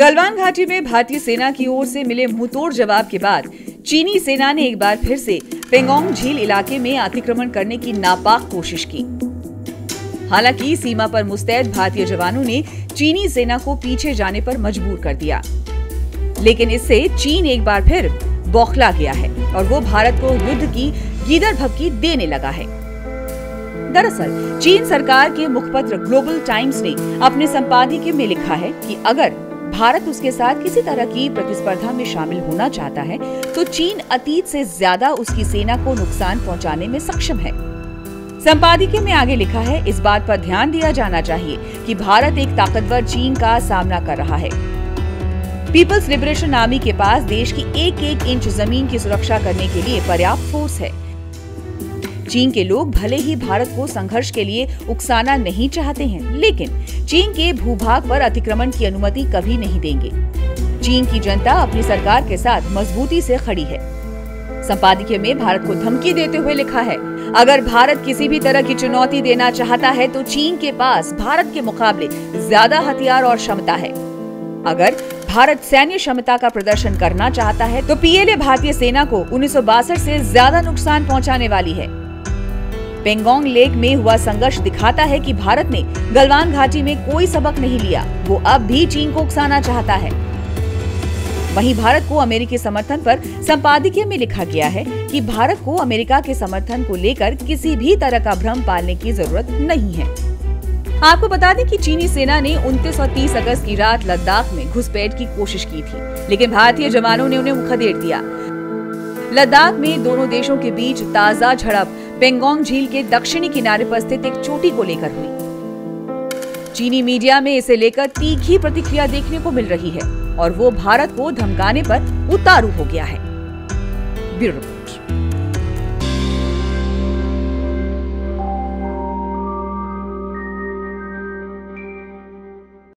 गलवान घाटी में भारतीय सेना की ओर से मिले मुंहतोड़ जवाब के बाद चीनी सेना ने एक बार फिर से पेंगोंग झील इलाके में अतिक्रमण करने की नापाक कोशिश की। हालाँकि सीमा पर मुस्तैद भारतीय जवानों ने चीनी सेना को पीछे जाने पर मजबूर कर दिया। लेकिन इससे चीन एक बार फिर बौखला गया है और वो भारत को युद्ध की गीदर भक्की देने लगा है। दरअसल, चीन सरकार के मुखपत्र ग्लोबल टाइम्स ने अपने संपादकीय में लिखा है कि अगर भारत उसके साथ किसी तरह की प्रतिस्पर्धा में शामिल होना चाहता है तो चीन अतीत से ज़्यादा उसकी सेना को नुकसान पहुँचाने में सक्षम है। संपादकीय में आगे लिखा है, इस बात पर ध्यान दिया जाना चाहिए कि भारत एक ताकतवर चीन का सामना कर रहा है। पीपल्स लिबरेशन आर्मी के पास देश की एक एक इंच ज़मीन की सुरक्षा करने के लिए पर्याप्त फोर्स है। चीन के लोग भले ही भारत को संघर्ष के लिए उकसाना नहीं चाहते हैं, लेकिन चीन के भूभाग पर अतिक्रमण की अनुमति कभी नहीं देंगे। चीन की जनता अपनी सरकार के साथ मजबूती से खड़ी है। संपादकीय में भारत को धमकी देते हुए लिखा है, अगर भारत किसी भी तरह की चुनौती देना चाहता है तो चीन के पास भारत के मुकाबले ज़्यादा हथियार और क्षमता है। अगर भारत सैन्य क्षमता का प्रदर्शन करना चाहता है तो पीएलए भारतीय सेना को उन्नीस से ज़्यादा नुकसान पहुँचाने वाली है। पेंगोंग लेक में हुआ संघर्ष दिखाता है कि भारत ने गलवान घाटी में कोई सबक नहीं लिया। वो अब भी चीन को उकसाना चाहता है। वहीं भारत को अमेरिकी समर्थन पर संपादकीय में लिखा गया है कि भारत को अमेरिका के समर्थन को लेकर किसी भी तरह का भ्रम पालने की ज़रूरत नहीं है। आपको बता दें कि चीनी सेना ने 29 और 30 अगस्त की रात लद्दाख में घुसपैठ की कोशिश की थी, लेकिन भारतीय जवानों ने उन्हें मुखदेड़ दिया। लद्दाख में दोनों देशों के बीच ताज़ा झड़प पेंगोंग झील के दक्षिणी किनारे पर स्थित एक चोटी को लेकर हुई। चीनी मीडिया में इसे लेकर तीखी प्रतिक्रिया देखने को मिल रही है और वो भारत को धमकाने पर उतारू हो गया है। Bureau report.